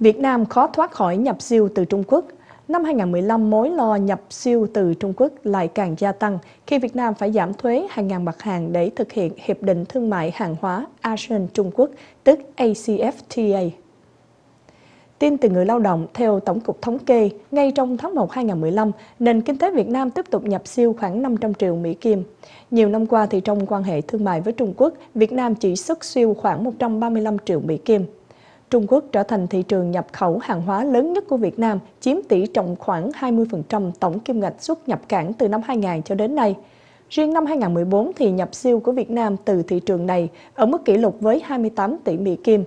Việt Nam khó thoát khỏi nhập siêu từ Trung Quốc. Năm 2015, mối lo nhập siêu từ Trung Quốc lại càng gia tăng khi Việt Nam phải giảm thuế hàng ngàn mặt hàng để thực hiện Hiệp định Thương mại Hàng hóa ASEAN-Trung Quốc, tức ACFTA. Tin từ người lao động, theo Tổng cục Thống kê, ngay trong tháng 1 2015, nền kinh tế Việt Nam tiếp tục nhập siêu khoảng 500 triệu Mỹ Kim. Nhiều năm qua thì trong quan hệ thương mại với Trung Quốc, Việt Nam chỉ xuất siêu khoảng 135 triệu Mỹ Kim. Trung Quốc trở thành thị trường nhập khẩu hàng hóa lớn nhất của Việt Nam, chiếm tỷ trọng khoảng 20% tổng kim ngạch xuất nhập cảng từ năm 2000 cho đến nay. Riêng năm 2014 thì nhập siêu của Việt Nam từ thị trường này ở mức kỷ lục với 28 tỷ Mỹ Kim.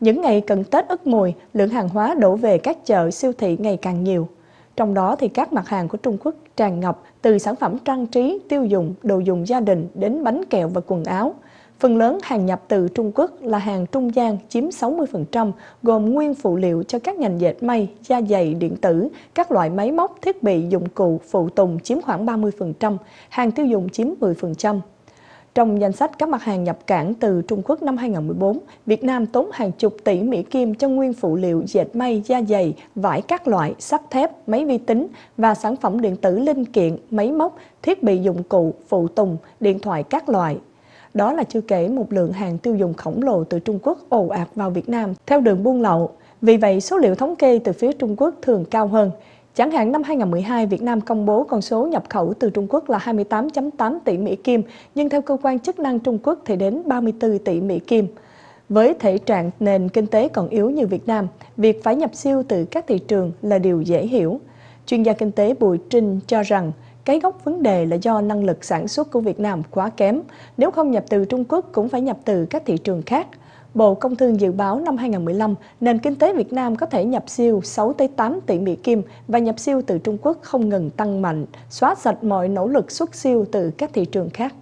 Những ngày cận Tết Ất Mùi, lượng hàng hóa đổ về các chợ siêu thị ngày càng nhiều. Trong đó thì các mặt hàng của Trung Quốc tràn ngập từ sản phẩm trang trí, tiêu dùng, đồ dùng gia đình đến bánh kẹo và quần áo. Phần lớn hàng nhập từ Trung Quốc là hàng trung gian chiếm 60%, gồm nguyên phụ liệu cho các ngành dệt may, da dày, điện tử, các loại máy móc, thiết bị, dụng cụ, phụ tùng chiếm khoảng 30%, hàng tiêu dùng chiếm 10%. Trong danh sách các mặt hàng nhập cảng từ Trung Quốc năm 2014, Việt Nam tốn hàng chục tỷ Mỹ Kim cho nguyên phụ liệu dệt may, da dày, vải các loại, sắt thép, máy vi tính và sản phẩm điện tử linh kiện, máy móc, thiết bị dụng cụ, phụ tùng, điện thoại các loại. Đó là chưa kể một lượng hàng tiêu dùng khổng lồ từ Trung Quốc ồ ạt vào Việt Nam theo đường buôn lậu. Vì vậy, số liệu thống kê từ phía Trung Quốc thường cao hơn. Chẳng hạn năm 2012, Việt Nam công bố con số nhập khẩu từ Trung Quốc là 28.8 tỷ Mỹ Kim, nhưng theo cơ quan chức năng Trung Quốc thì đến 34 tỷ Mỹ Kim. Với thể trạng nền kinh tế còn yếu như Việt Nam, việc phải nhập siêu từ các thị trường là điều dễ hiểu. Chuyên gia kinh tế Bùi Trinh cho rằng cái gốc vấn đề là do năng lực sản xuất của Việt Nam quá kém. Nếu không nhập từ Trung Quốc cũng phải nhập từ các thị trường khác. Bộ Công Thương dự báo năm 2015, nền kinh tế Việt Nam có thể nhập siêu 6-8 tỷ Mỹ Kim và nhập siêu từ Trung Quốc không ngừng tăng mạnh, xóa sạch mọi nỗ lực xuất siêu từ các thị trường khác.